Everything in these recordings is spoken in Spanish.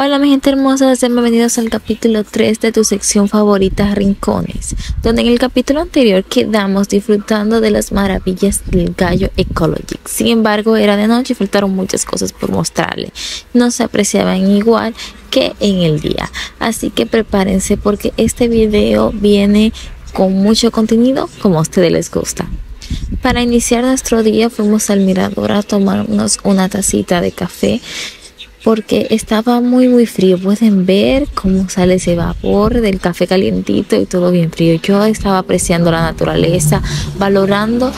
Hola mi gente hermosa, sean bienvenidos al capítulo 3 de tu sección favorita Rincones, donde en el capítulo anterior quedamos disfrutando de las maravillas del gallo Ecologic. Sin embargo, era de noche y faltaron muchas cosas por mostrarle. No se apreciaban igual que en el día. Así que prepárense porque este video viene con mucho contenido como a ustedes les gusta. Para iniciar nuestro día fuimos al mirador a tomarnos una tacita de café porque estaba muy muy frío. Pueden ver cómo sale ese vapor del café calientito y todo bien frío. Yo estaba apreciando la naturaleza, valorando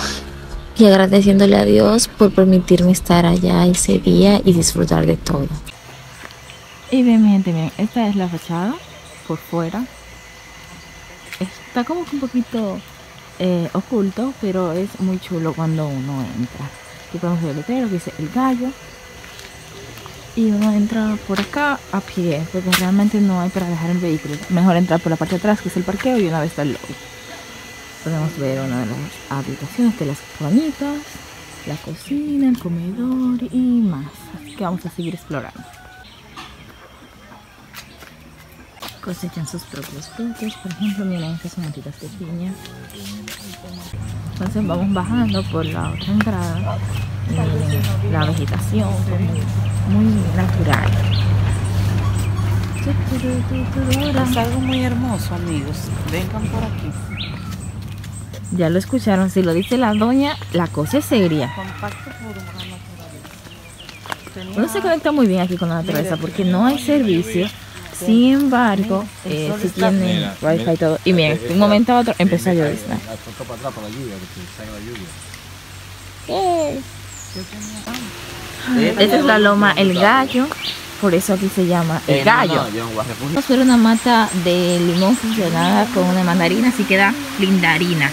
y agradeciéndole a Dios por permitirme estar allá ese día y disfrutar de todo. Y bien, bien, bien, esta es la fachada por fuera. Está como un poquito eh, oculto, pero es muy chulo cuando uno entra. Aquí podemos ver el letrero que dice el gallo y uno entra por acá a pie porque realmente no hay para dejar el vehículo. Mejor entrar por la parte de atrás que es el parqueo y una vez está el lobby. Podemos ver una de las habitaciones de las cabañitas la cocina, el comedor y más. Así que vamos a seguir explorando cosechan sus propios frutos por ejemplo miren estas matitas de piña entonces vamos bajando por la otra entrada y la vegetación muy natural. Es algo muy hermoso, amigos. Vengan por aquí. Ya lo escucharon, si lo dice la doña, la cosa es seria. Uno se conecta muy bien aquí con la naturaleza porque no hay servicio. Sin embargo, eh, si tienen wifi y todo. Y miren, de un momento a otro empezó a llover. Esta es la loma El Gallo, por eso aquí se llama El Gallo. Vamos a ver una mata de limón fusionada con una mandarina, así queda lindarina.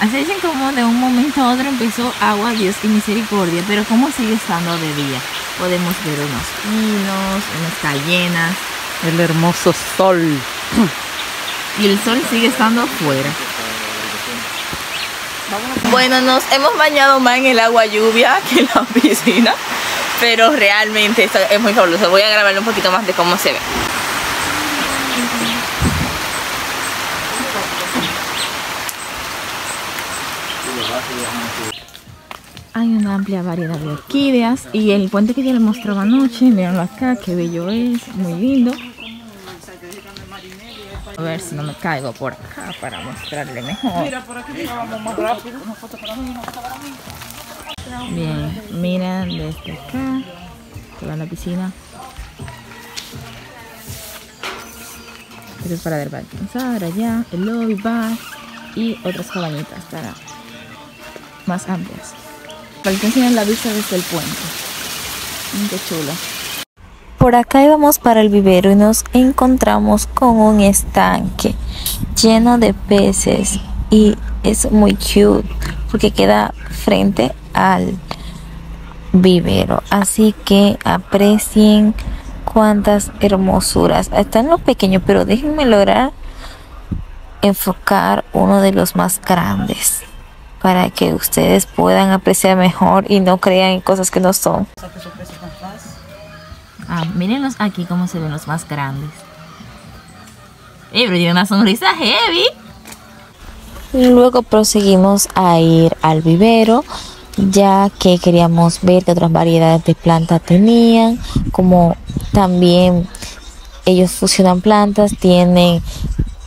Así dicen como de un momento a otro empezó agua, Dios y misericordia, pero como sigue estando de día. Podemos ver unos pinos, unas cayenas. El hermoso sol. Y el sol sigue estando afuera. Bueno, nos hemos bañado más en el agua lluvia que en la piscina, pero realmente esto es muy fabuloso. Voy a grabarle un poquito más de cómo se ve. Hay una amplia variedad de orquídeas y el puente que ya les mostraba anoche, mirenlo acá, qué bello es, muy lindo. A ver si no me caigo por acá para mostrarle mejor. Mira, por aquí vamos más rápido. Una foto para mí, una foto para mí. Bien, miren desde acá. Toda la piscina. Esto es para ver para descansar allá, el lobby, bar y otras cabañitas para más amplias. La vista desde el puente. Miren qué chulo. Por acá íbamos para el vivero y nos encontramos con un estanque lleno de peces y es muy cute porque queda frente al vivero. Así que aprecien cuántas hermosuras. Están los pequeños, pero déjenme lograr enfocar uno de los más grandes para que ustedes puedan apreciar mejor y no crean en cosas que no son. Ah, mírenlos aquí cómo se ven los más grandes. Eh, pero tiene una sonrisa heavy. Luego proseguimos a ir al vivero, ya que queríamos ver qué otras variedades de plantas tenían, como también ellos fusionan plantas, tienen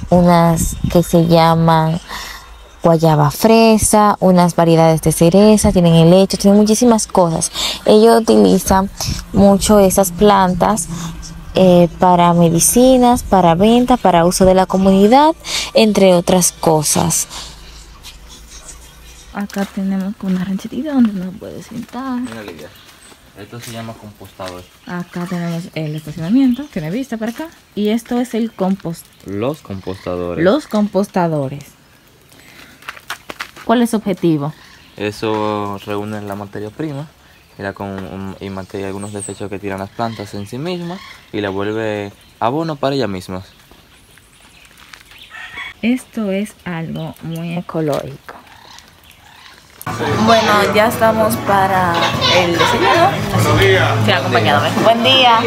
unas que se llaman guayaba fresa, unas variedades de cereza, tienen helecho, tienen muchísimas cosas. Ellos utilizan mucho esas plantas eh, para medicinas, para venta, para uso de la comunidad, entre otras cosas. Acá tenemos una rancherita donde uno puede sentar. Mira, Lidia. Esto se llama compostador. Acá tenemos el estacionamiento, tiene vista para acá. Y esto es el compost. Los compostadores. Los compostadores. ¿Cuál es su objetivo? Eso reúne la materia prima y, la con, y mantiene algunos desechos que tiran las plantas en sí mismas y la vuelve abono para ellas mismas. Esto es algo muy ecológico. Bueno, ya estamos para el desayuno. Sí, acompañándome. Buen día.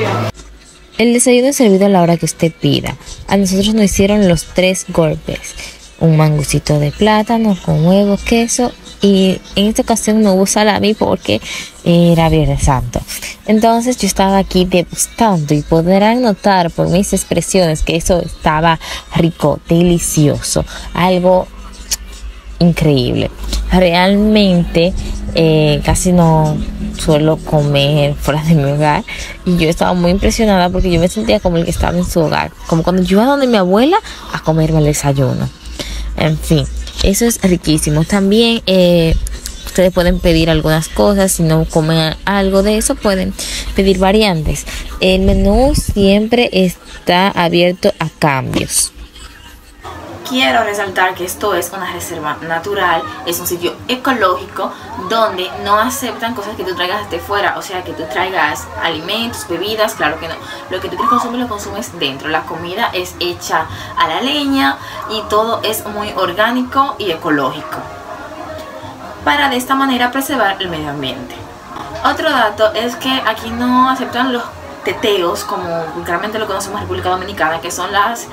El desayuno es servido a la hora que usted pida. A nosotros nos hicieron los tres golpes. Un mangucito de plátano con huevo, queso y en esta ocasión no hubo salami porque era Viernes Santo. Entonces yo estaba aquí degustando y podrán notar por mis expresiones que eso estaba rico, delicioso, algo increíble. Realmente eh, casi no suelo comer fuera de mi hogar y yo estaba muy impresionada porque yo me sentía como el que estaba en su hogar, como cuando yo iba donde mi abuela a comerme el desayuno. En fin, eso es riquísimo. También eh, ustedes pueden pedir algunas cosas, si no comen algo de eso, pueden pedir variantes. El menú siempre está abierto a cambios. Quiero resaltar que esto es una reserva natural, es un sitio ecológico donde no aceptan cosas que tú traigas de fuera, o sea que tú traigas alimentos, bebidas, claro que no. Lo que tú quieres consumir lo consumes dentro. La comida es hecha a la leña y todo es muy orgánico y ecológico para de esta manera preservar el medio ambiente. Otro dato es que aquí no aceptan los teteos como vulgarmente lo conocemos en República Dominicana, que son las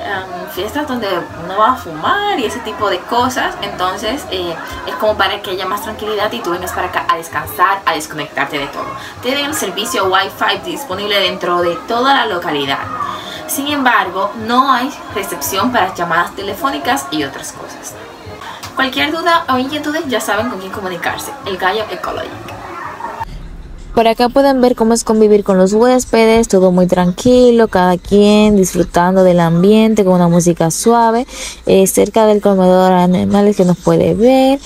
em, fiestas donde uno va a fumar y ese tipo de cosas. Entonces eh, es como para que haya más tranquilidad y tú vengas para acá a descansar, a desconectarte de todo. Tienen el servicio Wi-Fi disponible dentro de toda la localidad. Sin embargo, no hay recepción para llamadas telefónicas y otras cosas. Cualquier duda o inquietudes ya saben con quién comunicarse. El Gallo Ecologic. Por acá pueden ver cómo es convivir con los huéspedes, todo muy tranquilo, cada quien disfrutando del ambiente con una música suave. Eh, cerca del comedor animales que nos puede ver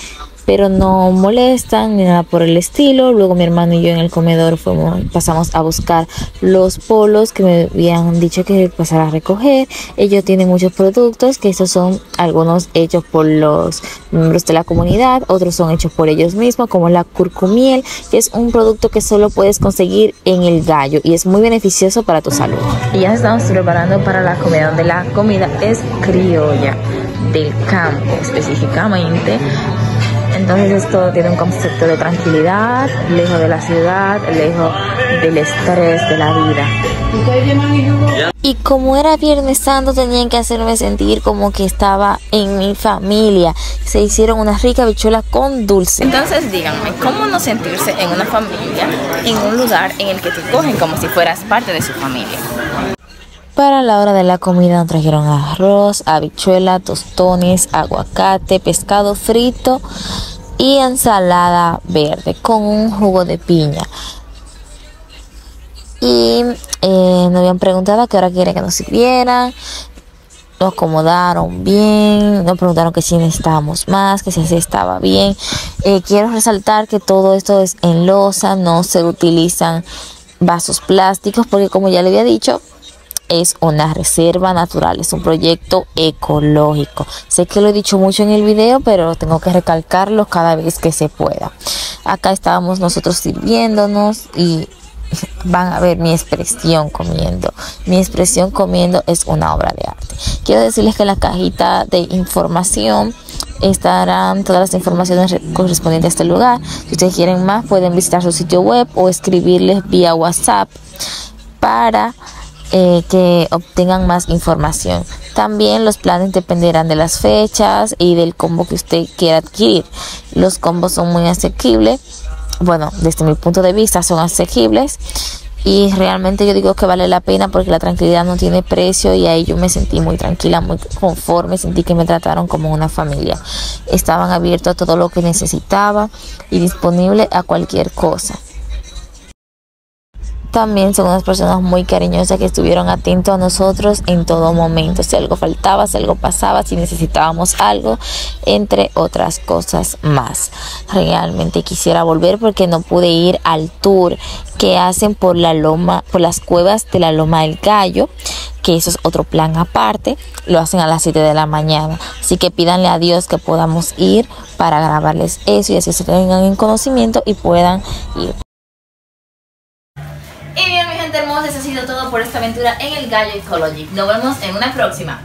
pero no molestan ni nada por el estilo. Luego mi hermano y yo en el comedor fuimos, pasamos a buscar los polos que me habían dicho que pasara a recoger. Ellos tienen muchos productos, que estos son algunos hechos por los miembros de la comunidad, otros son hechos por ellos mismos, como la curcumiel, que es un producto que solo puedes conseguir en el gallo y es muy beneficioso para tu salud. Y ya estamos preparando para la comida, donde la comida es criolla del campo específicamente entonces esto tiene un concepto de tranquilidad, lejos de la ciudad, lejos del estrés de la vida. Y como era Viernes Santo, tenían que hacerme sentir como que estaba en mi familia. Se hicieron una rica bichuela con dulce. Entonces díganme, ¿cómo no sentirse en una familia, en un lugar en el que te cogen como si fueras parte de su familia? Para la hora de la comida nos trajeron arroz, habichuela, tostones, aguacate, pescado frito y ensalada verde con un jugo de piña. Y eh, nos habían preguntado a qué hora quiere que nos sirvieran. Nos acomodaron bien, nos preguntaron que si necesitábamos más, que si así estaba bien. Eh, quiero resaltar que todo esto es en losa, no se utilizan vasos plásticos porque como ya le había dicho, es una reserva natural, es un proyecto ecológico. Sé que lo he dicho mucho en el video, pero tengo que recalcarlo cada vez que se pueda. Acá estábamos nosotros sirviéndonos y van a ver mi expresión comiendo. Mi expresión comiendo es una obra de arte. Quiero decirles que en la cajita de información estarán todas las informaciones correspondientes a este lugar. Si ustedes quieren más, pueden visitar su sitio web o escribirles vía WhatsApp para eh, que obtengan más información. También los planes dependerán de las fechas y del combo que usted quiera adquirir. Los combos son muy asequibles. Bueno, desde mi punto de vista son asequibles y realmente yo digo que vale la pena porque la tranquilidad no tiene precio y ahí yo me sentí muy tranquila, muy conforme, sentí que me trataron como una familia. Estaban abiertos a todo lo que necesitaba y disponible a cualquier cosa también son unas personas muy cariñosas que estuvieron atentos a nosotros en todo momento. Si algo faltaba, si algo pasaba, si necesitábamos algo, entre otras cosas más. Realmente quisiera volver porque no pude ir al tour que hacen por la loma, por las cuevas de la Loma del Gallo que eso es otro plan aparte, lo hacen a las 7 de la mañana. Así que pídanle a Dios que podamos ir para grabarles eso y así se tengan en conocimiento y puedan ir. Gente hermosa, eso ha sido todo por esta aventura en el Gallo Ecology. Nos vemos en una próxima.